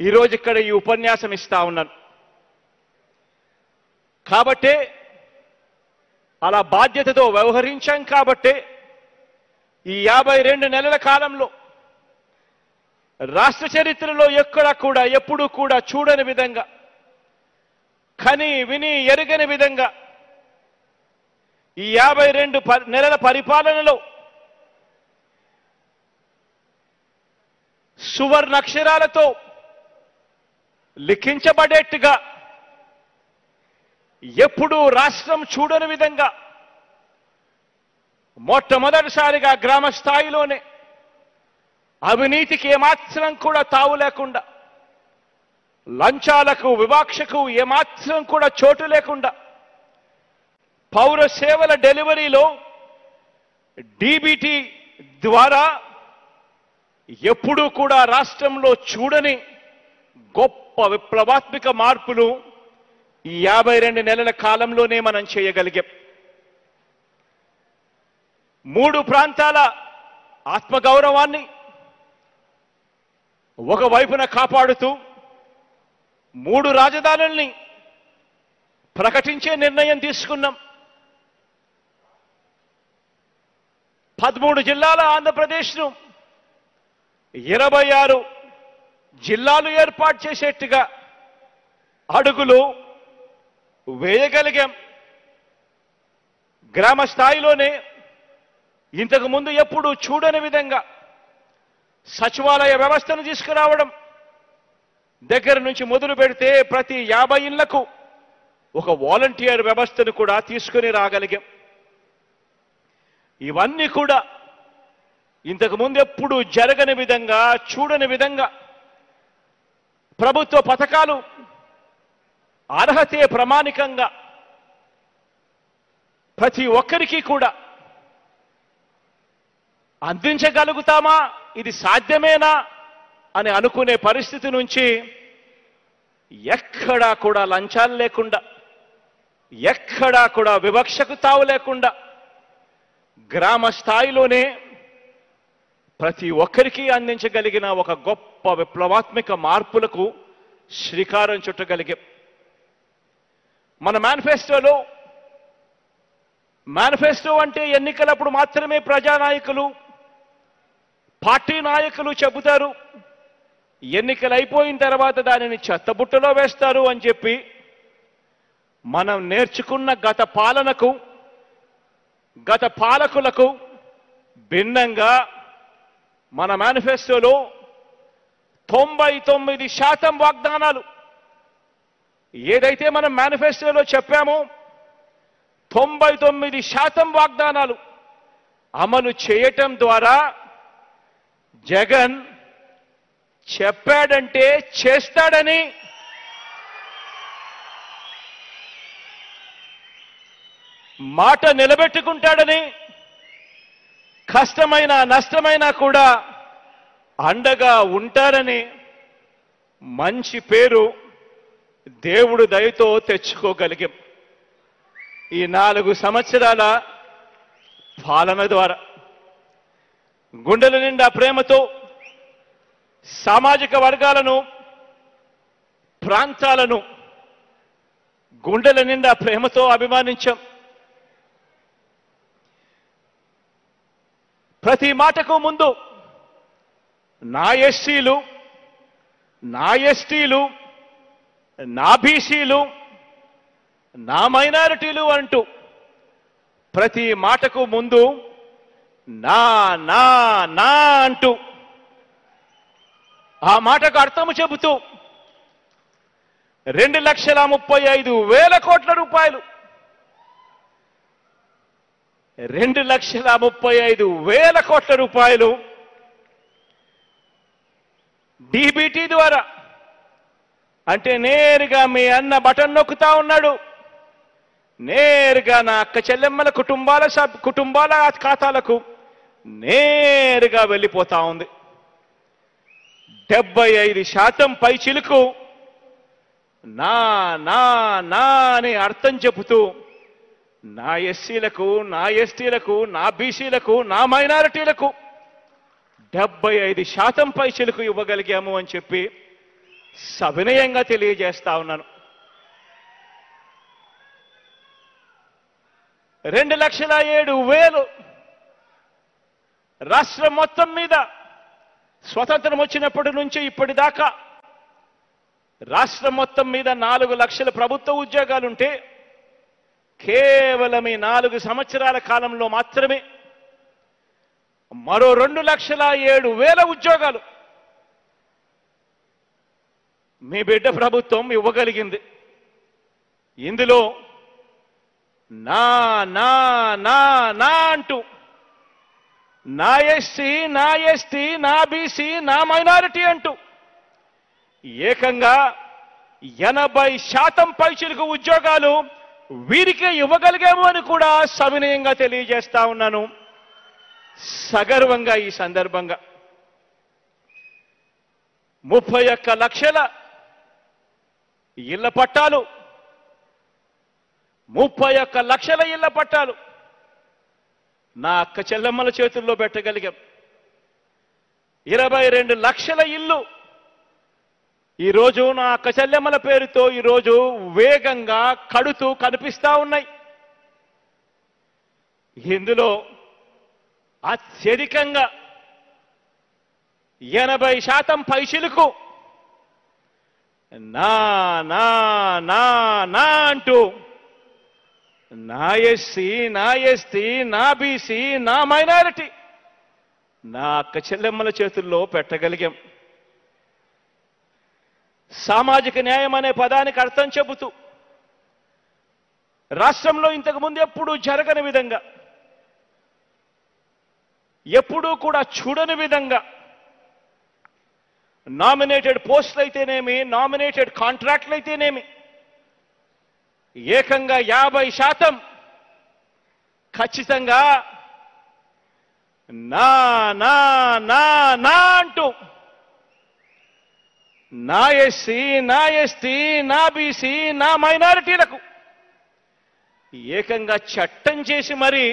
ఈరోజు ఇక్కడ ఈ ఉపన్యాసం ఇస్తా ఉన్నాను. కాబట్టే అలా బాధ్యతతో వ్యవహరించాం కాబట్టే ఈ యాభై రెండు నెలల కాలంలో రాష్ట్ర చరిత్రలో ఎక్కడ కూడా ఎప్పుడూ కూడా చూడని విధంగా కని విని ఎరగని విధంగా ఈ యాభై రెండు ప- నెలల పరిపాలనలో సువర్ణక్షరాలతో లిఖించబడేట్టుగా ఎప్పుడూ రాష్ట్రం చూడని విధంగా మొట్టమొదటిసారిగా గ్రామ స్థాయిలోనే అవినీతికి ఏమాత్రం కూడా తావు లేకుండా లంచాలకు వివాక్షకు ఏమాత్రం కూడా చోటు లేకుండా పౌర సేవల డెలివరీలో డీబీటీ ద్వారా ఎప్పుడూ కూడా రాష్ట్రంలో చూడని గొప్ప విప్లవాత్మక మార్పులు యాభై రెండు నెలల కాలంలోనే మనం చేయగలిగాం. మూడు ప్రాంతాల ఆత్మగౌరవాన్ని ఒకవైపున కాపాడుతూ మూడు రాజధానుల్ని ప్రకటించే నిర్ణయం తీసుకున్నాం. పదమూడు జిల్లాల ఆంధ్రప్రదేశ్ను ఇరవై ఆరు జిల్లాలు ఏర్పాటు చేసేట్టుగా అడుగులు వేయగలిగాం. గ్రామ స్థాయిలోనే ఇంతకు ముందు ఎప్పుడు చూడని విధంగా సచివాలయ వ్యవస్థను తీసుకురావడం దగ్గర నుంచి మొదలు పెడితే ప్రతి యాభై ఇళ్ళకు ఒక వాలంటీర్ వ్యవస్థను కూడా తీసుకుని రాగలిగాం. ఇవన్నీ కూడా ఇంతకు ముందు ఎప్పుడు జరగని విధంగా చూడని విధంగా ప్రభుత్వ పథకాలు అర్హతే ప్రమాణికంగా ప్రతి ఒక్కరికి కూడా అందించగలుగుతామా? ఇది సాధ్యమేనా? అని అనుకునే పరిస్థితి నుంచి ఎక్కడా కూడా లంచాలు లేకుండా ఎక్కడా కూడా వివక్షకు తావు లేకుండా గ్రామ స్థాయిలోనే ప్రతి ఒక్కరికి అందించగలిగిన ఒక గొప్ప విప్లవాత్మక మార్పులకు శ్రీకారం చుట్టగలిగే మన మేనిఫెస్టోలో మేనిఫెస్టో అంటే ఎన్నికలప్పుడు మాత్రమే ప్రజానాయకులు పార్టీ నాయకులు చెబుతారు ఎన్నికలు అయిపోయిన తర్వాత దానిని చెత్తబుట్టలో వేస్తారు అని చెప్పి మనం నేర్చుకున్న గత పాలనకు గత పాలకులకు భిన్నంగా మన మేనిఫెస్టోలో తొంభై తొమ్మిది శాతం వాగ్దానాలు. ఏదైతే మనం మేనిఫెస్టోలో చెప్పామో తొంభై తొమ్మిది శాతం వాగ్దానాలు అమలు చేయటం ద్వారా జగన్ చెప్పాడంటే చేస్తాడని మాట నిలబెట్టుకుంటాడని కష్టమైన నష్టమైనా కూడా అండగా ఉంటారని మంచి పేరు దేవుడు దయతో తెచ్చుకోగలిగాం. ఈ నాలుగు సంవత్సరాల పాలన ద్వారా గుండెల నిండా ప్రేమతో సామాజిక వర్గాలను ప్రాంతాలను గుండెల నిండా ప్రేమతో అభిమానించాం. ప్రతి మాటకు ముందు నా ఎస్సీలు నా ఎస్టీలు నా బీసీలు నా మైనారిటీలు అంటూ ప్రతి మాటకు ముందు నా నా నా అంటూ ఆ మాటకు అర్థము చెబుతూ రెండు లక్షల ముప్పై ఐదు వేల కోట్ల రూపాయలు రెండు లక్షల ముప్పై ఐదు వేల కోట్ల రూపాయలు డీబీటీ ద్వారా. అంటే నేరుగా మీ అన్న బటన్ నొక్కుతా ఉన్నాడు. నేరుగా నా అక్క చెల్లెమ్మల కుటుంబాల కుటుంబాల ఖాతాలకు నేరుగా వెళ్ళిపోతా ఉంది. డెబ్బై ఐదు శాతం పై చిలుకు నా నా నా అని అర్థం చెబుతూ నా ఎస్సీలకు నా ఎస్టీలకు నా బీసీలకు నా మైనారిటీలకు డెబ్బై ఐదు శాతం పై ఇవ్వగలిగాము అని చెప్పి సవినయంగా తెలియజేస్తా ఉన్నాను. రెండు లక్షల ఏడు వేలు రాష్ట్రం మొత్తం మీద స్వతంత్రం వచ్చినప్పటి నుంచి ఇప్పటిదాకా రాష్ట్రం మొత్తం మీద నాలుగు లక్షల ప్రభుత్వ ఉద్యోగాలుంటే కేవలం ఈ నాలుగు సంవత్సరాల కాలంలో మాత్రమే మరో రెండు లక్షల ఏడు వేల ఉద్యోగాలు మీ బిడ్డ ప్రభుత్వం ఇవ్వగలిగింది. ఇందులో నా నా నా నా అంటూ నా ఎస్సీ నా ఎస్టీ నా బీసీ నా మైనారిటీ అంటూ ఏకంగా ఎనభై శాతం పైచులకు ఉద్యోగాలు వీరికే ఇవ్వగలిగాము అని కూడా సవినయంగా తెలియజేస్తా ఉన్నాను. సగర్వంగా ఈ సందర్భంగా. ముప్పై ఒక్క లక్షల ఇళ్ళ పట్టాలు. ముప్పై ఒక్క లక్షల ఇళ్ళ పట్టాలు నా అక్క చెల్లమ్మల చేతుల్లో పెట్టగలిగాం. ఇరవై రెండు లక్షల ఇల్లు ఈరోజు నా కశల్యమ్మల పేరుతో ఈరోజు వేగంగా కడుతూ కనిపిస్తా ఉన్నాయి. ఇందులో అత్యధికంగా ఎనభై శాతం పైచిలకు నా నా నా నా అంటూ నా ఎస్సీ నా ఎస్టీ నా బీసీ నా మైనారిటీ నా అక్క చెల్లెమ్మల చేతుల్లో పెట్టగలిగాం. సామాజిక న్యాయం అనే పదానికి అర్థం చెబుతూ రాష్ట్రంలో ఇంతకు ముందు ఎప్పుడూ జరగని విధంగా ఎప్పుడూ కూడా చూడని విధంగా నామినేటెడ్ పోస్టులు అయితేనేమి నామినేటెడ్ కాంట్రాక్ట్లు అయితేనేమి ఏకంగా యాభై శాతం ఖచ్చితంగా నా నా నా నా అంటూ నా ఎస్సీ నా ఎస్టీ నా బీసీ నా మైనారిటీలకు ఏకంగా చట్టం చేసి మరి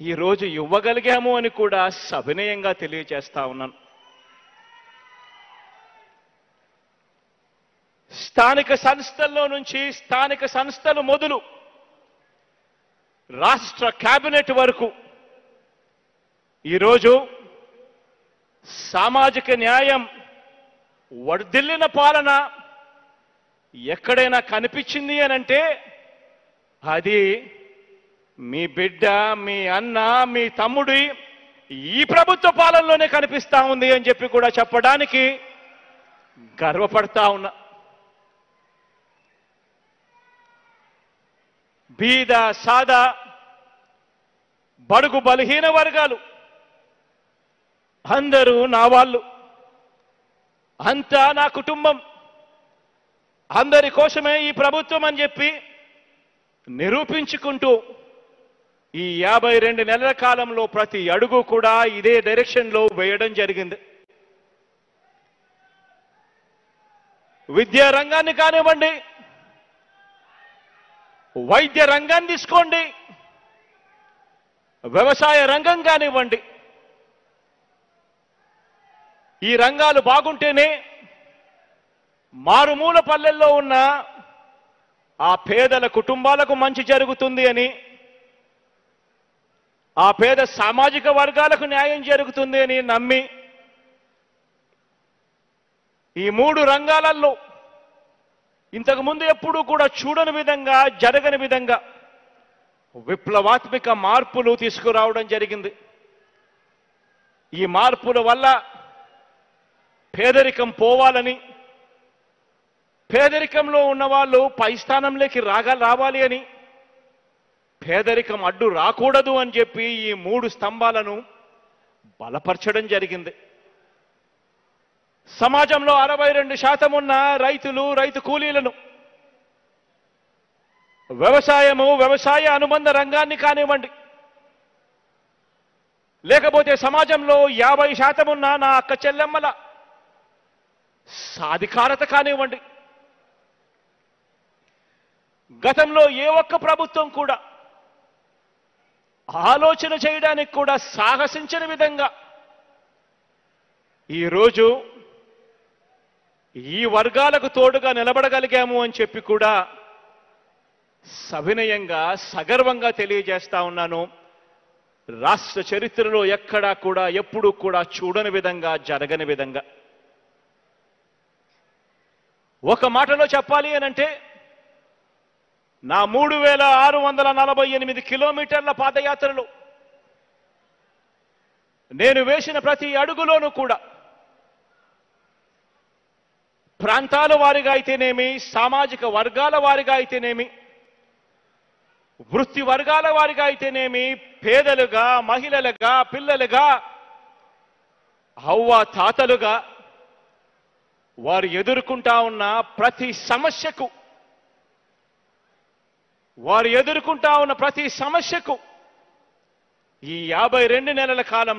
ఈరోజు ఇవ్వగలిగాము అని కూడా సవినయంగా తెలియజేస్తా ఉన్నాను. స్థానిక సంస్థల్లో నుంచి స్థానిక సంస్థలు మొదలు రాష్ట్ర కేబినెట్ వరకు ఈరోజు సామాజిక న్యాయం వర్ధిల్లిన పాలన ఎక్కడైనా కనిపించింది అని అంటే అది మీ బిడ్డ మీ అన్న మీ తమ్ముడి ఈ ప్రభుత్వ పాలనలోనే కనిపిస్తా ఉంది అని చెప్పి కూడా చెప్పడానికి గర్వపడతా ఉన్నా. బీద సాదా బడుగు బలహీన వర్గాలు అందరూ నా వాళ్ళు. అంతా నా కుటుంబం. అందరి కోసమే ఈ ప్రభుత్వం అని చెప్పి నిరూపించుకుంటూ ఈ యాభై రెండు నెలల కాలంలో ప్రతి అడుగు కూడా ఇదే డైరెక్షన్లో వేయడం జరిగింది. విద్యా రంగాన్ని కానివ్వండి వైద్య రంగాన్ని తీసుకోండి వ్యవసాయ రంగం కానివ్వండి ఈ రంగాలు బాగుంటేనే మారుమూల పల్లెల్లో ఉన్న ఆ పేదల కుటుంబాలకు మంచి జరుగుతుంది అని ఆ పేద సామాజిక వర్గాలకు న్యాయం జరుగుతుంది అని నమ్మి ఈ మూడు రంగాలలో ఇంతకుముందు ఎప్పుడూ కూడా చూడని విధంగా జరగని విధంగా విప్లవాత్మిక మార్పులు తీసుకురావడం జరిగింది. ఈ మార్పుల వల్ల పేదరికం పోవాలని పేదరికంలో ఉన్న వాళ్ళు పై స్థానంలోకి రాగా రావాలి అని పేదరికం అడ్డు రాకూడదు అని చెప్పి ఈ మూడు స్తంభాలను బలపరచడం జరిగింది. సమాజంలో అరవై రెండు శాతం ఉన్న రైతులు రైతు కూలీలను వ్యవసాయము వ్యవసాయ అనుబంధ రంగాన్ని కానివ్వండి లేకపోతే సమాజంలో యాభై శాతం ఉన్న నా అక్క చెల్లెమ్మల సాధికారత కానివ్వండి. గతంలో ఏ ఒక్క ప్రభుత్వం కూడా ఆలోచన చేయడానికి కూడా సాహసించని విధంగా ఈరోజు ఈ వర్గాలకు తోడుగా నిలబడగలిగాము అని చెప్పి కూడా సవినయంగా సగర్వంగా తెలియజేస్తా ఉన్నాను. రాష్ట్ర చరిత్రలో ఎక్కడా కూడా ఎప్పుడూ కూడా చూడని విధంగా జరగని విధంగా. ఒక మాటలో చెప్పాలి అనంటే నా మూడు వేల ఆరు వందల నలభై ఎనిమిది కిలోమీటర్ల పాదయాత్రలో నేను వేసిన ప్రతి అడుగులోనూ కూడా ప్రాంతాల వారిగా అయితేనేమి సామాజిక వర్గాల వారిగా అయితేనేమి వృత్తి వర్గాల వారిగా అయితేనేమి పేదలుగా మహిళలుగా పిల్లలుగా అవ్వ తాతలుగా వారు ఎదుర్కొంటా ఉన్న ప్రతి సమస్యకు వారు ఎదుర్కొంటా ఉన్న ప్రతి సమస్యకు ఈ యాభై రెండు నెలల కాలం